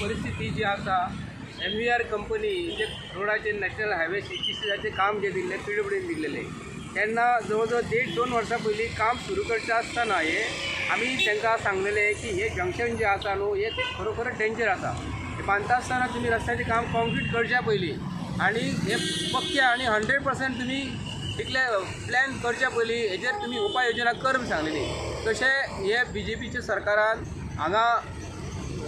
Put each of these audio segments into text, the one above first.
परिस्थिती जी आसा M V R company जे रोडाचे नॅशनल हायवे सिक्स्टी काम जे दिल्लें पी डब्ल्यूडीन दिल्लेलें तेन्ना जवळ जवळ देड दोन वर्सां पयलीं काम सुरू करचें आसतना हे आमी तांकां सांगलेलें की हे जंक्शन जें आसा न्हू हे खरोखर डेंजर आसा हे बांदता आसतना तुमी रस्त्याचें काम कॉन्क्रीट करच्या पयलीं आनी हे पक्के आनी हंड्रेड पर्सेंट तुमी इतले प्लॅन करच्या पयलीं हेजेर तुमी उपाय योजना कर सांगलेली. तशें हे बी जे पीच्या सरकारान हांगा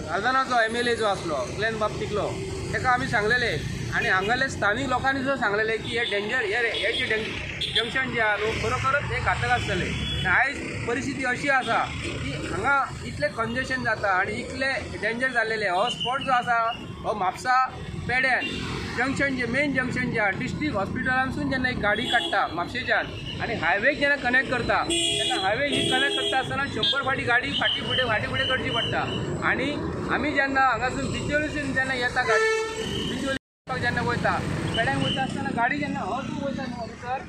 हाजाना जो एम एल ए जो आसलो ग्लेन बाब टिकलो ताका आमी सांगलेले? आनी हांगाले स्थानीक लोकांनी सुद्दां सांगलेलें की हे डेंजर हे हे जे जंक्शन जे आहा न्हू खरोखरच हे घातक आसतले आयज परिस्थिती अशी आसा की हांगा इतलें कंजेशन जाता आनी इतलें डेंजर जाल्लेले हो स्पॉट जो आसा हो म्हापसा पेड्यान जंक्शन जे मेन जंक्शन जे आहा डिस्ट्रिक्ट हॉस्पिटलांसून जेन्ना एक गाडी काडटा म्हापशेच्यान आनी हायवेक जेन्ना कनेक्ट करता तेन्ना हायवे ही कनेक्ट करता आसतना शंबर फाटी गाडी फाटी फुडें फाटी फुडें करची पडटा आनी आमी जेन्ना हांगासून बिचोलीसून जेन्ना येता गाडी बिचोली जेन्ना वयता पेड्यांक वयता आसतना गाडी जेन्ना हो तूं वयता न्हू सर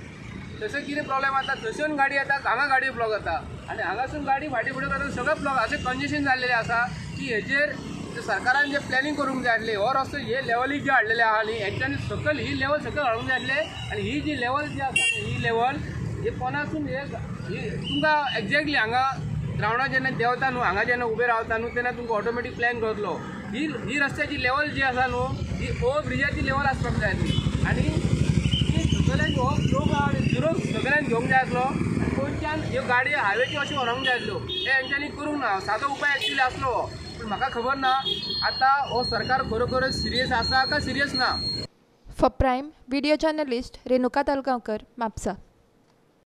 थंयसर कितें प्रॉब्लेम जाता थंयसून गाडी येता हांगा गाडी ब्लॉक जाता आनी हांगासून गाडी फाटी फुडें करता सगळें ब्लॉक अशें कंजेशन जाल्लेलें आसा की हेजेर जे सरकारान जे प्लॅनिंग करूंक जाय आसलें हो रस्तो हे लेवलीक जे हाडलेले आहा न्ही हेच्यानी सकयल ही लेवल सकयल हाडूंक जाय आसले आनी ही जी लेवल जी आसा ही लेवल हे पोनासून हे ही तुमकां एक्झॅक्टली हांगा ग्रावंडार जेन्ना देंवता न्हू हांगा जेन्ना उबे रावता न्हू तेन्ना तुमकां ऑटोमॅटीक प्लॅन करतलो ही ही रस्त्याची लेवल जी आसा न्हू ही ओ ब्रिजाची लेवल आसपाक जाय आसली आनी ही सगळ्यांक हो फ्लो झिरो सगळ्यांक घेवंक जाय आसलो आनी गोंयच्यान ह्यो गाडयो हायवेची अश्यो व्हरोंक जाय आसल्यो हे हेंच्यांनी करूंक ना सादो उपाय एक्चुली आसलो पूण म्हाका खबर ना आतां हो सरकार खरोखर सिरियस आसा काय सिरियस ना? For Prime, video journalist Renuka Talgaonkar Mhapsa